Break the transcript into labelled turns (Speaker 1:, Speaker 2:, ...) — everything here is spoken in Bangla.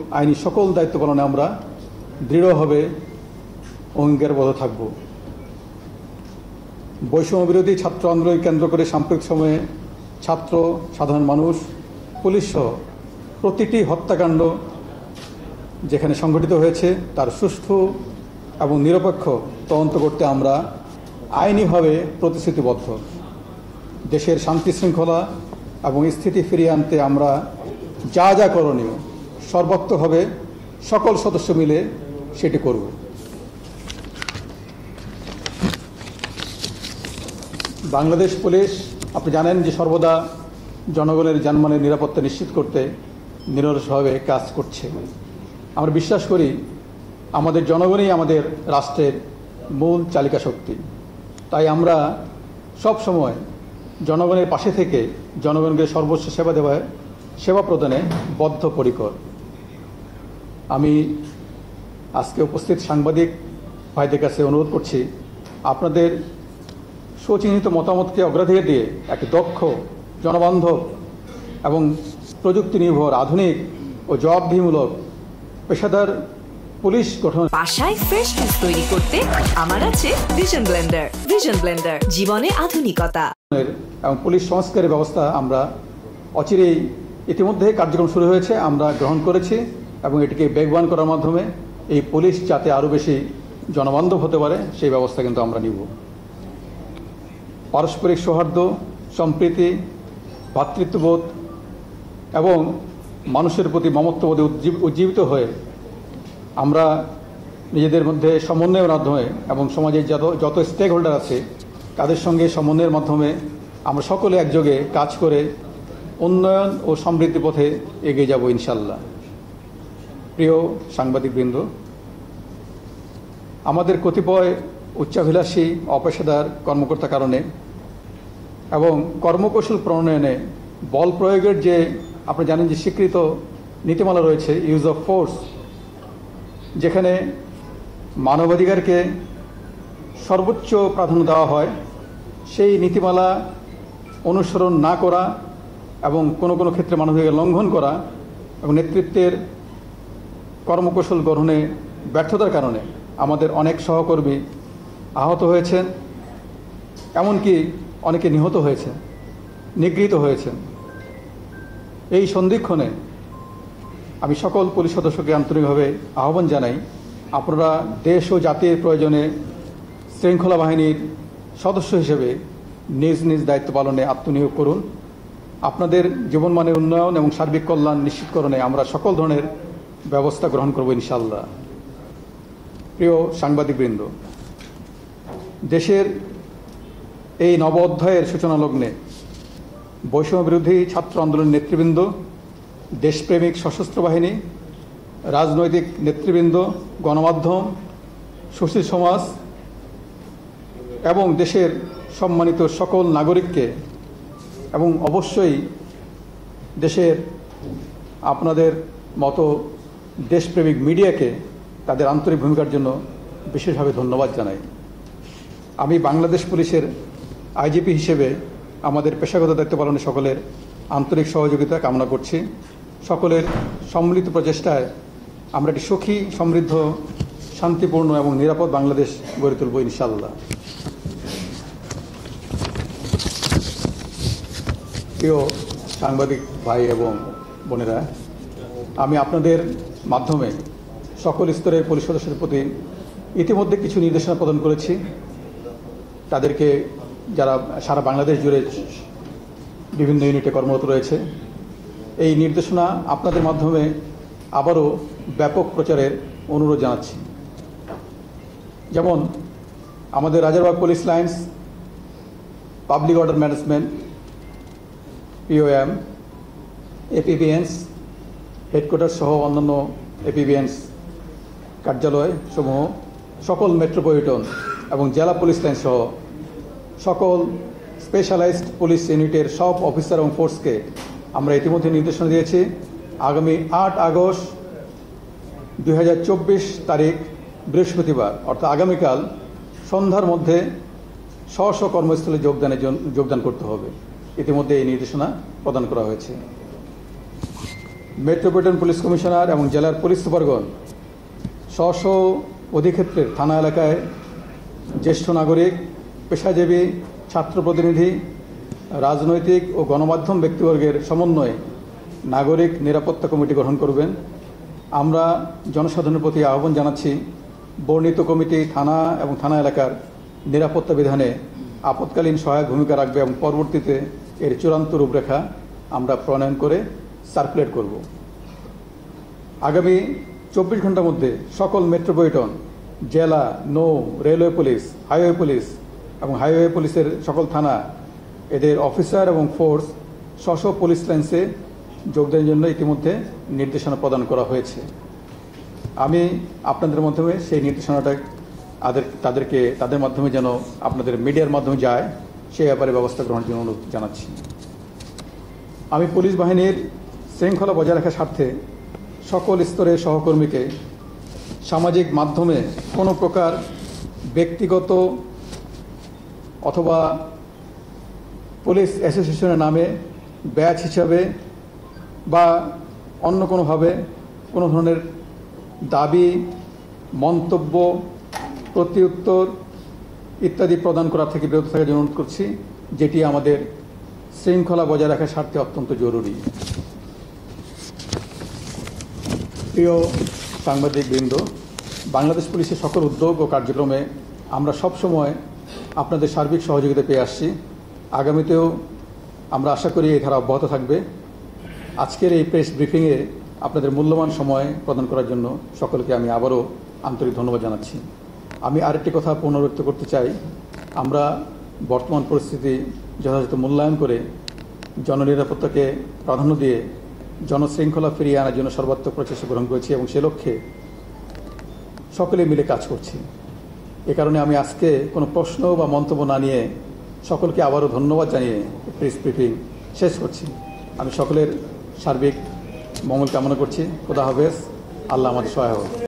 Speaker 1: আইনি সকল দায়িত্ব পালনে আমরা দৃঢ়ভাবে অঙ্গীকারবদ্ধ থাকব। বৈষম্য বিরোধী ছাত্র আন্দোলন কেন্দ্র করে সাম্প্রতিক সময়ে ছাত্র, সাধারণ মানুষ, পুলিশ সহ প্রতিটি হত্যাকাণ্ড যেখানে সংঘটিত হয়েছে তার সুষ্ঠু এবং নিরপেক্ষ তদন্ত করতে আমরা আইনিভাবে প্রতিশ্রুতিবদ্ধ। দেশের শান্তি শৃঙ্খলা এবং স্থিতি ফিরিয়ে আনতে আমরা যা যা করণীয় সর্বাত্মকভাবে সকল সদস্য মিলে সেটি করব। বাংলাদেশ পুলিশ, আপনি জানেন যে সর্বদা জনগণের জানমালের নিরাপত্তা নিশ্চিত করতে নিরসভাবে কাজ করছে। আমরা বিশ্বাস করি, আমাদের জনগণই আমাদের রাষ্ট্রের মূল চালিকা শক্তি। তাই আমরা সব সময় জনগণের পাশে থেকে জনগণকে সর্বোচ্চ সেবা দেওয়ায় সেবা প্রদানে বদ্ধপরিকর। আমি আজকে উপস্থিত সাংবাদিক ভাইদের কাছে অনুরোধ করছি আপনাদের সুচিহ্নিত মতামতকে অগ্রাধিকার দিয়ে একটি দক্ষ জনবান্ধব এবং প্রযুক্তি নির্ভর আধুনিক ও জবাবদিহিমূলক পেশাদার পুলিশ গঠন
Speaker 2: বাসায় ফ্রেশ জুস তৈরি করতে আমার আছে ভিশন ব্লেন্ডার ভিশন ব্লেন্ডার জীবনে আধুনিকতা।
Speaker 1: এবং পুলিশ সংস্কারের ব্যবস্থা আমরা অচিরেই ইতিমধ্যে কার্যক্রম শুরু হয়েছে আমরা গ্রহণ করেছি। এবং এটিকে বেগবান করার মাধ্যমে এই পুলিশ যাতে আরও বেশি জনবান্ধব হতে পারে, সেই ব্যবস্থা কিন্তু আমরা নিব। পারস্পরিক সৌহার্দ্য, সম্প্রীতি ভ্রাতৃত্ববোধ এবং মানুষের প্রতি মমত্ববোধে উজ্জীব- উজ্জীবিত হয়ে আমরা নিজেদের মধ্যে সমন্বয়ের মাধ্যমে এবং সমাজের যত যত স্টেক হোল্ডার আছে, তাদের সঙ্গে সমন্বয়ের মাধ্যমে আমরা সকলে একযোগে কাজ করে উন্নয়ন ও সমৃদ্ধি পথে এগিয়ে যাব ইনশাল্লাহ প্রিয় সাংবাদিকবৃন্দ, আমাদের কতিপয় উচ্চাভিলাষী অপেশাদার কর্মকর্তা কারণে এবং কর্মকৌশল প্রণয়নে বল প্রয়োগের যে আপনি জানেন যে স্বীকৃত নীতিমালা রয়েছে ইউজ অফ ফোর্স যেখানে মানবাধিকারকে সর্বোচ্চ প্রাধান্য দেওয়া হয়, সেই নীতিমালা অনুসরণ না করা এবং কোনো কোনো ক্ষেত্রে মানবাধিকার লঙ্ঘন করা এবং নেতৃত্বের কর্মকৌশল গ্রহণে ব্যর্থতার কারণে আমাদের অনেক সহকর্মী আহত হয়েছেন, এমনকি অনেকে নিহত হয়েছেন, নিগৃহীত হয়েছেন। এই সন্ধিক্ষণে আমি সকল পুলিশ সদস্যকে আন্তরিকভাবে আহ্বান জানাই, আপনারা দেশ ও জাতির প্রয়োজনে শৃঙ্খলা বাহিনীর সদস্য হিসেবে নিজ নিজ দায়িত্ব পালনে আত্মনিয়োগ করুন। আপনাদের জীবনমানের উন্নয়ন এবং সার্বিক কল্যাণ নিশ্চিতকরণে আমরা সকল ধরনের ব্যবস্থা গ্রহণ করব ইনশাল্লাহ প্রিয় সাংবাদিকবৃন্দ, দেশের এই নব অধ্যায়ের সূচনা লগ্নে বৈষম্য বিরোধী ছাত্র আন্দোলনের নেতৃবৃন্দ, দেশপ্রেমিক সশস্ত্র বাহিনী, রাজনৈতিক নেতৃবৃন্দ, গণমাধ্যম, সুশীল সমাজ এবং দেশের সম্মানিত সকল নাগরিককে এবং অবশ্যই দেশের আপনাদের মতো দেশপ্রেমিক মিডিয়াকে তাদের আন্তরিক ভূমিকার জন্য বিশেষভাবে ধন্যবাদ জানাই। আমি বাংলাদেশ পুলিশের আইজিপি হিসেবে আমাদের পেশাগত দায়িত্ব পালনে সকলের আন্তরিক সহযোগিতা কামনা করছি। সকলের সম্মিলিত প্রচেষ্টায় আমরা একটি সুখী, সমৃদ্ধ, শান্তিপূর্ণ এবং নিরাপদ বাংলাদেশ গড়ে তুলব ইনশাল্লাহ প্রিয় সাংবাদিক ভাই এবং বোনেরা, আমি আপনাদের মাধ্যমে সকল স্তরের পুলিশ সদস্যদের প্রতি ইতিমধ্যে কিছু নির্দেশনা প্রদান করেছি। তাদেরকে যারা সারা বাংলাদেশ জুড়ে বিভিন্ন ইউনিটে কর্মরত রয়েছে, এই নির্দেশনা আপনাদের মাধ্যমে আবারও ব্যাপক প্রচারের অনুরোধ জানাচ্ছি। যেমন, আমাদের Rajarbagh police lines, public order management, POM APBNs headquarter সহ অন্যান্য এপিবিএনস কার্যালয় সমূহ সকল মেট্রোপলিটন এবং জেলা পুলিশ লাইন সহ সকল স্পেশালাইজড পুলিশ ইউনিটের সব অফিসার এবং ফোর্সকে আমরা ইতিমধ্যে নির্দেশনা দিয়েছি। আগামী আট আগস্ট দু হাজার চব্বিশ তারিখ বৃহস্পতিবার, অর্থাৎ আগামীকাল সন্ধ্যার মধ্যে স্ব স্ব কর্মস্থলে যোগদানের যোগদান করতে হবে। ইতিমধ্যে এই নির্দেশনা প্রদান করা হয়েছে। মেট্রোপলিটন পুলিশ কমিশনার এবং জেলার পুলিশ সুপারগণ স্ব স্ব অধিক্ষেত্রের থানা এলাকায় জ্যেষ্ঠ নাগরিক, পেশাজীবী, ছাত্র প্রতিনিধি, রাজনৈতিক ও গণমাধ্যম ব্যক্তিবর্গের সমন্বয়ে নাগরিক নিরাপত্তা কমিটি গঠন করবেন। আমরা জনসাধারণের প্রতি আহ্বান জানাচ্ছি, বর্ণিত কমিটি থানা এবং থানা এলাকার নিরাপত্তা বিধানে আপৎকালীন সহায়ক ভূমিকা রাখবে এবং পরবর্তীতে এর চূড়ান্ত রূপরেখা আমরা প্রণয়ন করে সার্কুলেট করব। আগামী চব্বিশ ঘণ্টার মধ্যে সকল মেট্রোপলিটন জেলা, নৌ রেলওয়ে পুলিশ হাইওয়ে পুলিশ এবং হাইওয়ে পুলিশের সকল থানা, এদের অফিসার এবং ফোর্স স্ব পুলিশ লাইন্সে যোগদানের জন্য ইতিমধ্যে নির্দেশনা প্রদান করা হয়েছে। আমি আপনাদের মাধ্যমে সেই নির্দেশনাটা তাদের তাদেরকে, তাদের মাধ্যমে যেন আপনাদের মিডিয়ার মাধ্যমে যায় সেই ব্যাপারে ব্যবস্থা গ্রহণের জন্য অনুরোধ জানাচ্ছি। আমি পুলিশ বাহিনীর শৃঙ্খলা বজায় রাখার স্বার্থে সকল স্তরের সহকর্মীকে সামাজিক মাধ্যমে কোনো প্রকার ব্যক্তিগত অথবা পুলিশ অ্যাসোসিয়েশনের নামে ব্যাচ হিসাবে বা অন্য কোনোভাবে কোনো ধরনের দাবি, মন্তব্য, প্রত্যুত্তর ইত্যাদি প্রদান করা থেকে বিরত থাকার জন্য অনুরোধ করছি, যেটি আমাদের শৃঙ্খলা বজায় রাখার স্বার্থে অত্যন্ত জরুরি। প্রিয় সাংবাদিক বৃন্দ বাংলাদেশ পুলিশের সকল উদ্যোগ ও কার্যক্রমে আমরা সবসময় আপনাদের সার্বিক সহযোগিতা পেয়ে আসছি। আগামীতেও আমরা আশা করি এই ধারা অব্যাহত থাকবে। আজকের এই প্রেস ব্রিফিংয়ে আপনাদের মূল্যবান সময় প্রদান করার জন্য সকলকে আমি আবারও আন্তরিক ধন্যবাদ জানাচ্ছি। আমি আরেকটি কথা পুনরুক্ত করতে চাই। আমরা বর্তমান পরিস্থিতি যথাযথ মূল্যায়ন করে জননিরাপত্তাকে প্রাধান্য দিয়ে জনশৃঙ্খলা ফিরিয়ে আনার জন্য সর্বাত্মক প্রচেষ্টা গ্রহণ করেছি এবং সে লক্ষ্যে সকলে মিলে কাজ করছি। এ কারণে আমি আজকে কোনো প্রশ্ন বা মন্তব্য না নিয়ে সকলকে আবারও ধন্যবাদ জানিয়ে প্রেস ব্রিফিং শেষ করছি। আমি সকলের সার্বিক মঙ্গল কামনা করছি। খোদা হাফেজ। আল্লাহ আমাদের সহায়